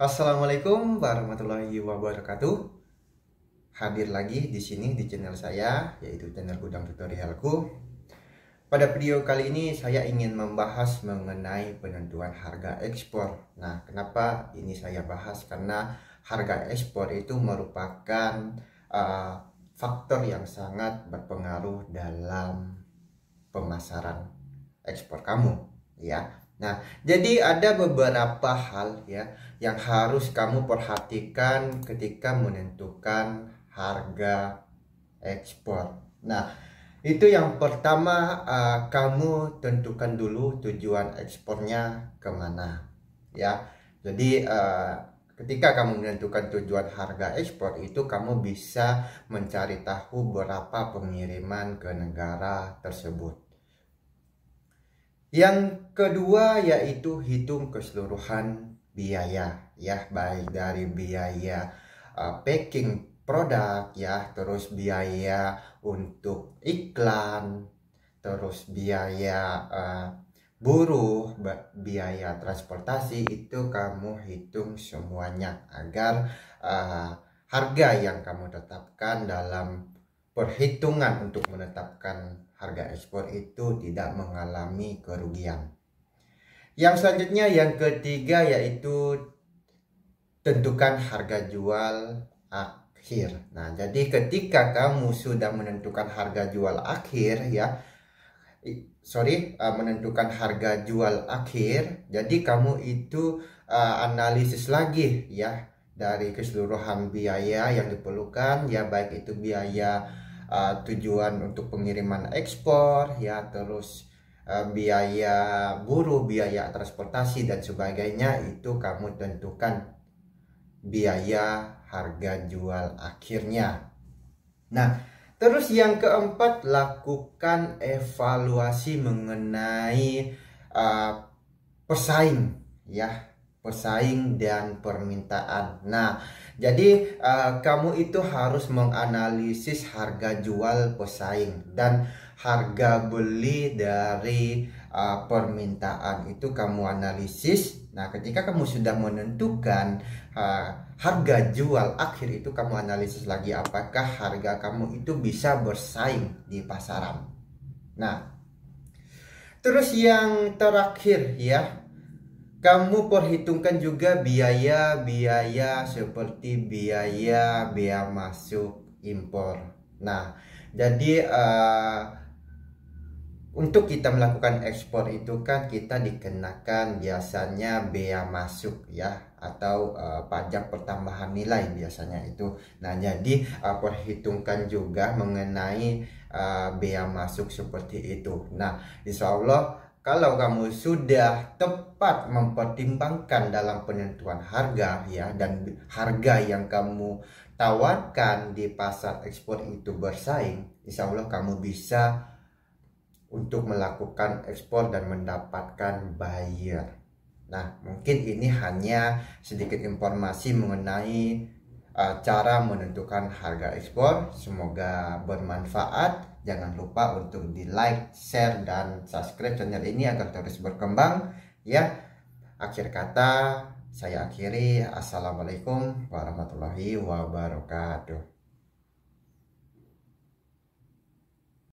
Assalamualaikum warahmatullahi wabarakatuh. Hadir lagi di sini di channel saya yaitu channel Gudang Tutorialku. Pada video kali ini saya ingin membahas mengenai penentuan harga ekspor. Nah, kenapa ini saya bahas karena harga ekspor itu merupakan uh, faktor yang sangat berpengaruh dalam pemasaran ekspor kamu, ya. Nah, jadi ada beberapa hal ya yang harus kamu perhatikan ketika menentukan harga ekspor. Nah, itu yang pertama uh, kamu tentukan dulu tujuan ekspornya ke mana ya. Jadi uh, ketika kamu menentukan tujuan harga ekspor itu kamu bisa mencari tahu berapa pengiriman ke negara tersebut. Yang kedua yaitu hitung keseluruhan biaya ya baik dari biaya uh, packing produk ya terus biaya untuk iklan terus biaya uh, buruh biaya transportasi itu kamu hitung semuanya agar uh, harga yang kamu tetapkan dalam perhitungan untuk menetapkan harga ekspor itu tidak mengalami kerugian. Yang selanjutnya yang ketiga yaitu tentukan harga jual akhir. Nah, jadi ketika kamu sudah menentukan harga jual akhir ya sorry uh, menentukan harga jual akhir jadi kamu itu uh, analisis lagi ya dari keseluruhan biaya yang diperlukan ya baik itu biaya uh, tujuan untuk pengiriman ekspor ya terus uh, biaya buruh biaya transportasi dan sebagainya itu kamu tentukan biaya harga jual akhirnya. Nah terus yang keempat lakukan evaluasi mengenai uh, pesaing ya pesaing dan permintaan. Nah, jadi uh, kamu itu harus menganalisis harga jual pesaing dan harga beli dari uh, permintaan itu kamu analisis. Nah, ketika kamu sudah menentukan uh, harga jual akhir itu kamu analisis lagi apakah harga kamu itu bisa bersaing di pasaran. Nah, terus yang terakhir ya kamu perhitungkan juga biaya-biaya seperti biaya biaya masuk impor. Nah, jadi uh, untuk kita melakukan ekspor itu kan kita dikenakan biasanya bea masuk ya atau uh, pajak pertambahan nilai biasanya itu. Nah, jadi uh, perhitungkan juga mengenai uh, bea masuk seperti itu. Nah, insya Allah kalau kamu sudah tepat mempertimbangkan dalam penentuan harga ya dan harga yang kamu tawarkan di pasar ekspor itu bersaing, insya Allah kamu bisa untuk melakukan ekspor dan mendapatkan buyer. Nah, mungkin ini hanya sedikit informasi mengenai uh, cara menentukan harga ekspor. Semoga bermanfaat jangan lupa untuk di like, share, dan subscribe channel ini agar terus berkembang ya. Akhir kata saya akhiri. Assalamualaikum warahmatullahi wabarakatuh